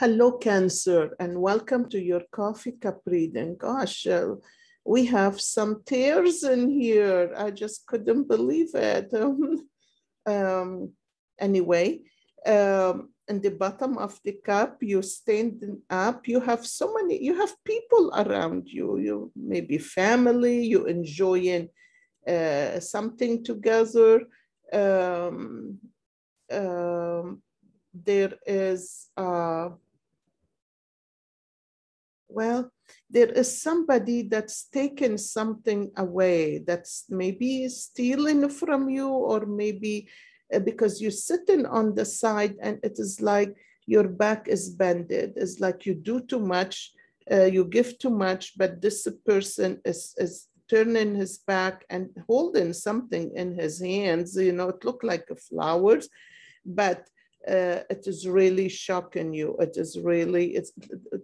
Hello, Cancer, and welcome to your coffee cup reading. Gosh, uh, we have some tears in here. I just couldn't believe it. um, anyway, um, in the bottom of the cup, you stand up. You have so many, you have people around you. You maybe family, you enjoying uh, something together. Um, um, there is, uh, well, there is somebody that's taken something away that's maybe stealing from you or maybe uh, because you're sitting on the side and it is like your back is bended. It's like you do too much uh, you give too much but this person is, is turning his back and holding something in his hands. You know it looked like flowers but uh, it is really shocking you. It is really, it's,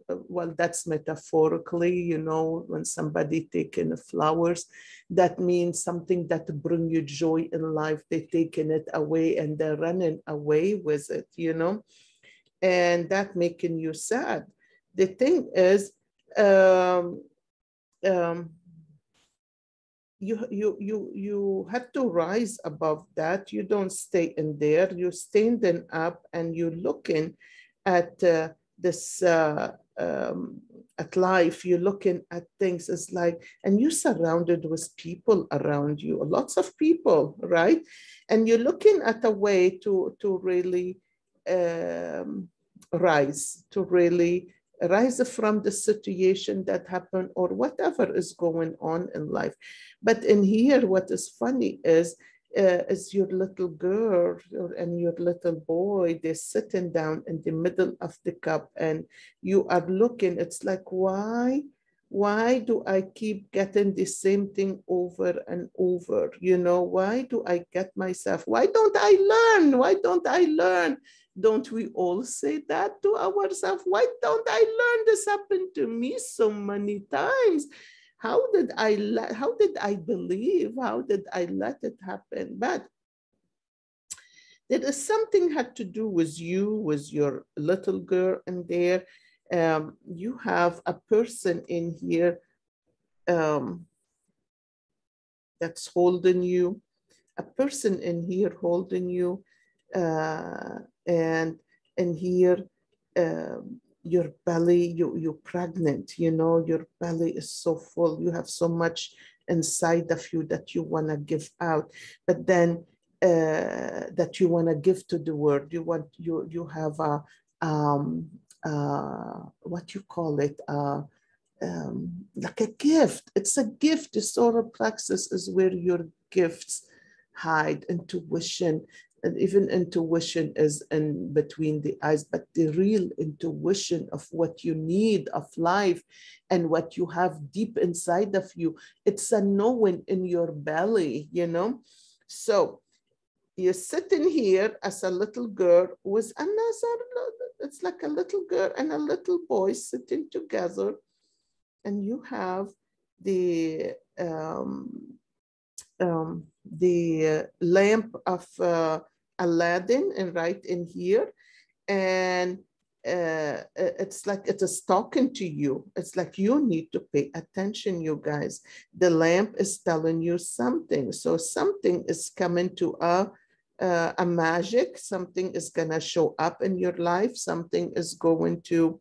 well, that's metaphorically, you know, when somebody taking flowers, that means something that bring you joy in life. They're taking it away and they're running away with it, you know, and that making you sad. The thing is, um, um, you you you you have to rise above that. You don't stay in there. You're standing up and you're looking at uh, this uh, um, at life. You're looking at things as like and you're surrounded with people around you lots of people right? And you're looking at a way to to really um, rise to really rise from the situation that happened or whatever is going on in life. But in here, what is funny is, uh, is your little girl and your little boy, they're sitting down in the middle of the cup and you are looking, it's like, why? Why do I keep getting the same thing over and over? You know, why do I get myself? Why don't I learn? Why don't I learn? Don't we all say that to ourselves? Why don't I learn this happened to me so many times? How did I let, how did I believe? How did I let it happen? But there is something had to do with you, with your little girl in there. Um, you have a person in here um, that's holding you, a person in here holding you, uh, and and here um, your belly you you're pregnant you know your belly is so full. You have so much inside of you that you want to give out. But then uh, that you want to give to the world. You want you you have a um uh what you call it uh um, like a gift. It's a gift. The solar plexus is where your gifts hide. Intuition and even intuition is in between the eyes, but the real intuition of what you need of life and what you have deep inside of you, it's a knowing in your belly, you know? So you're sitting here as a little girl with another, it's like a little girl and a little boy sitting together, and you have the um, um, the lamp of uh, Aladdin and right in here. And uh, it's like it is talking to you. It's like you need to pay attention, you guys. The lamp is telling you something. So something is coming to a, uh, a magic. Something is going to show up in your life. Something is going to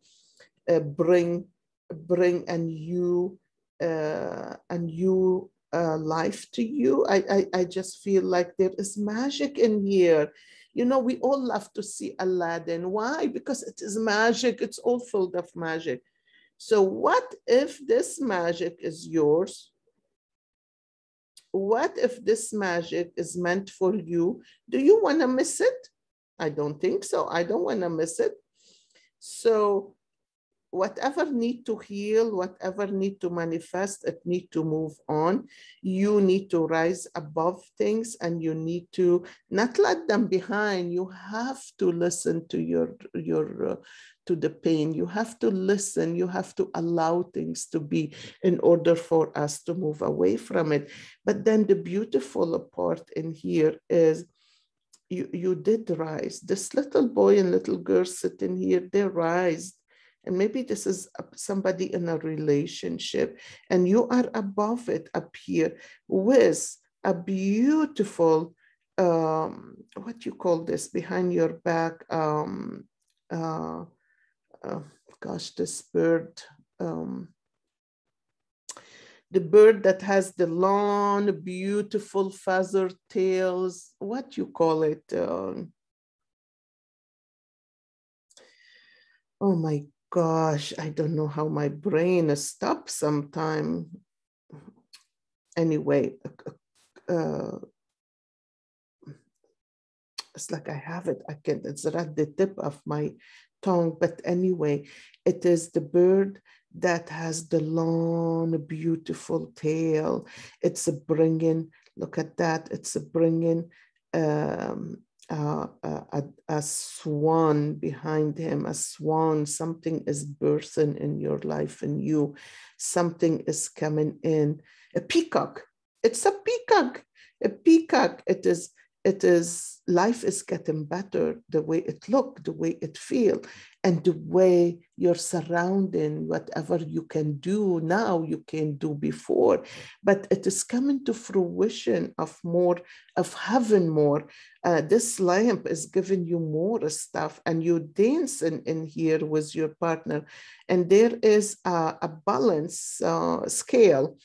uh, bring bring a new uh, a new uh, life to you. I, I, I just feel like there is magic in here. You know, we all love to see Aladdin. Why? Because it is magic. It's all filled of magic. So what if this magic is yours? What if this magic is meant for you? Do you want to miss it? I don't think so. I don't want to miss it. So whatever need to heal, whatever need to manifest, it need to move on. You need to rise above things and you need to not let them behind. You have to listen to your, your uh, to the pain. You have to listen. You have to allow things to be in order for us to move away from it. But then the beautiful part in here is you, you did rise. This little boy and little girl sitting here, they rise. And maybe this is somebody in a relationship, and you are above it up here with a beautiful, um, what you call this behind your back? Um, uh, uh, gosh, this bird. Um, the bird that has the long, beautiful feather tails, what you call it? Um, oh my gosh, I don't know how my brain stops sometime. Anyway, uh, it's like I have it. I can't. it's at the tip of my tongue. But anyway, it is the bird that has the long, beautiful tail. It's a bringing, look at that, it's a bringing um, uh, a, a, swan behind him, a swan, something is birthing in your life and you, something is coming in. A peacock, it's a peacock, a peacock, it is it is life is getting better the way it look the way it feel and the way you're surrounding whatever you can do now you can do before. But it is coming to fruition of more of having more. Uh, this lamp is giving you more stuff and you dancing in here with your partner. And there is a, a balance uh, scale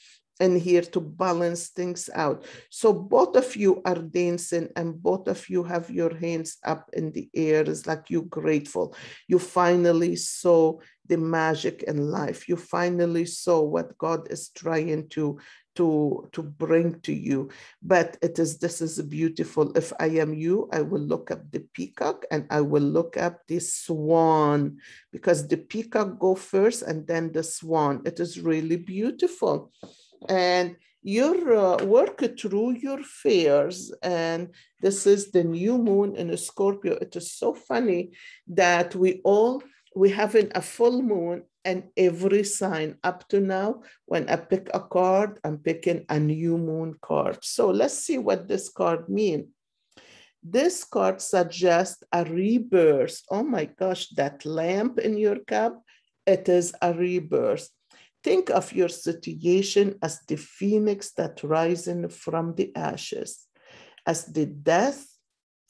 and here to balance things out. So both of you are dancing and both of you have your hands up in the air. It's like you're grateful. You finally saw the magic in life. You finally saw what God is trying to to to bring to you but it is this is beautiful if i am you i will look up the peacock and i will look up the swan because the peacock go first and then the swan it is really beautiful and you uh, work through your fears. And this is the new moon in scorpio. It is so funny that we all we having a full moon and every sign up to now when i pick a card i'm picking a new moon card. So let's see what this card means this card suggests a rebirth. Oh my gosh that lamp in your cup it is a rebirth Think of your situation as the phoenix that rising from the ashes, as the death,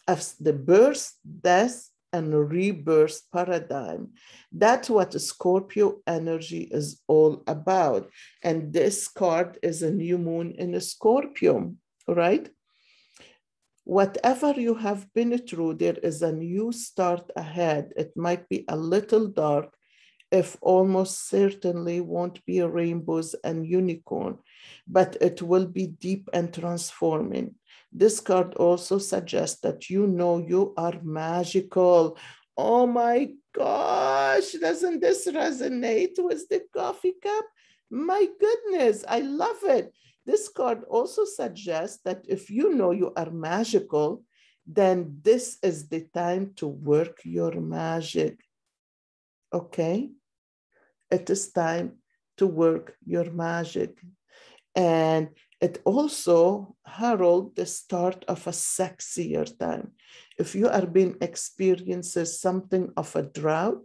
as the birth, death, and rebirth paradigm. That's what Scorpio energy is all about. And this card is a new moon in a Scorpio, right? Whatever you have been through, there is a new start ahead. It might be a little dark, if almost certainly won't be rainbows and unicorn, but it will be deep and transforming. This card also suggests that you know you are magical. Oh my gosh, doesn't this resonate with the coffee cup? My goodness, I love it. This card also suggests that if you know you are magical, then this is the time to work your magic. Okay? It is time to work your magic. And it also herald the start of a sexier time. If you are being experiences something of a drought,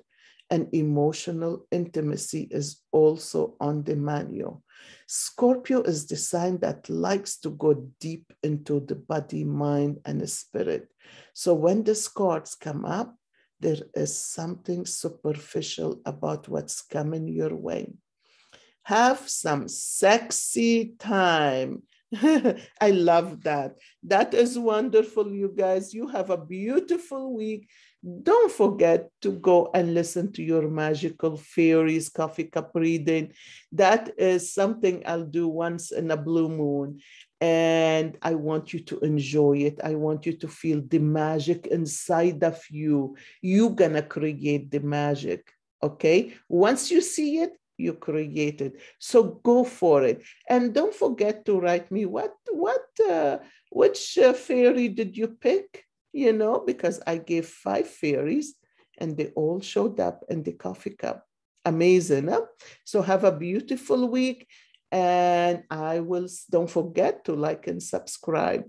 and emotional intimacy is also on the manual. Scorpio is the sign that likes to go deep into the body, mind, and spirit. So when the cards come up, there is something superficial about what's coming your way. Have some sexy time. I love that. That is wonderful, you guys. You have a beautiful week. Don't forget to go and listen to your magical fairies coffee cup reading. That is something I'll do once in a blue moon and I want you to enjoy it. I want you to feel the magic inside of you. You're gonna create the magic, okay? Once you see it, you created. So go for it, and don't forget to write me what what uh, which uh, fairy did you pick? You know, because I gave five fairies, and they all showed up in the coffee cup. Amazing, huh? So have a beautiful week and I will, don't forget to like and subscribe.